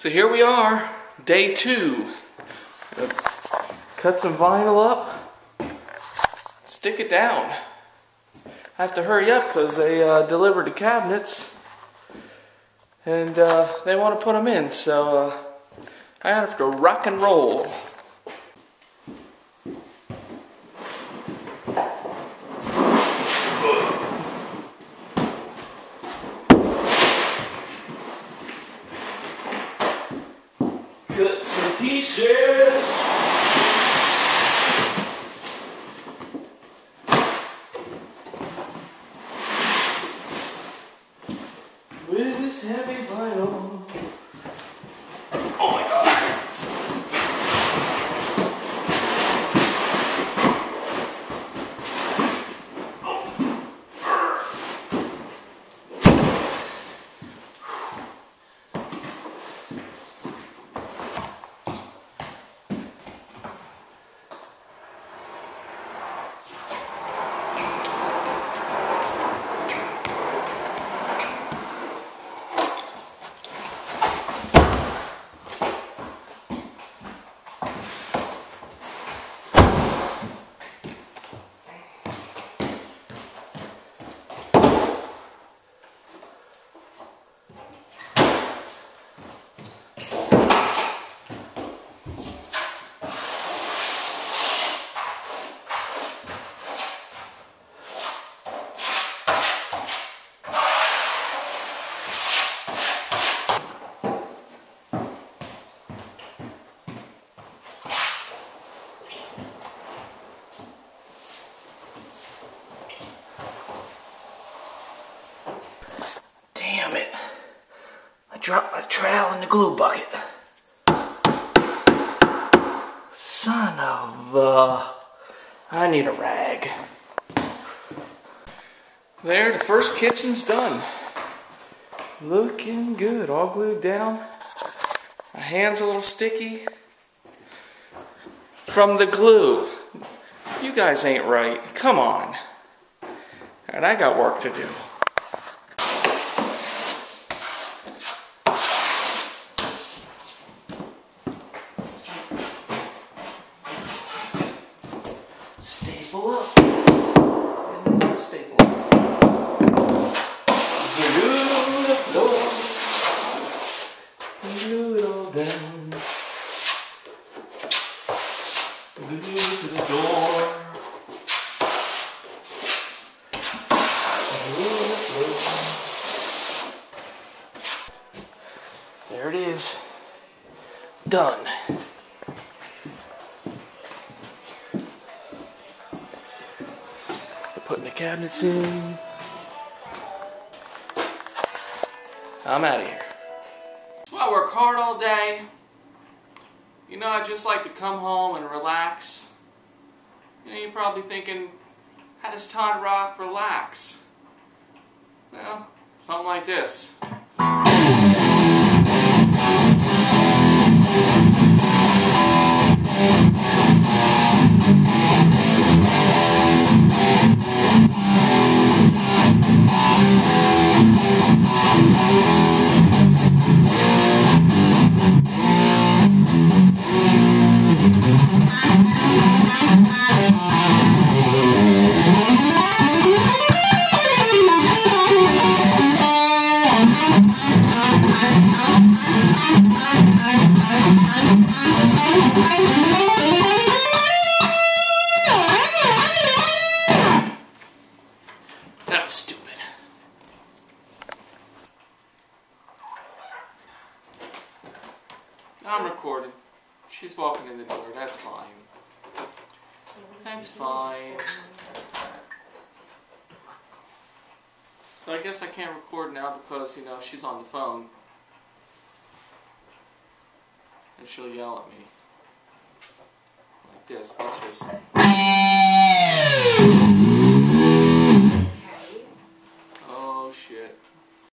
So here we are, day two. Cut some vinyl up, stick it down. I have to hurry up because they uh, delivered the cabinets and uh, they want to put them in, so uh, I have to rock and roll. Cut some pieces. With this heavy vinyl. Oh my god. Damn it. I dropped my trowel in the glue bucket. Son of a. I need a rag. There, the first kitchen's done. Looking good, all glued down. My hand's a little sticky. From the glue. You guys ain't right. Come on. And I got work to do. Staple up. And another staple. Glue the floor. Glue it all down. Glue to the door. There it is. Done. Putting the cabinets in. I'm out of here. Well, I work hard all day. You know, I just like to come home and relax. You know, you're probably thinking, how does Todd Rock relax? Well, something like this. Stupid. I'm recording. She's walking in the door. That's fine. That's fine. So I guess I can't record now because, you know, she's on the phone. And she'll yell at me. Like this. Watch this.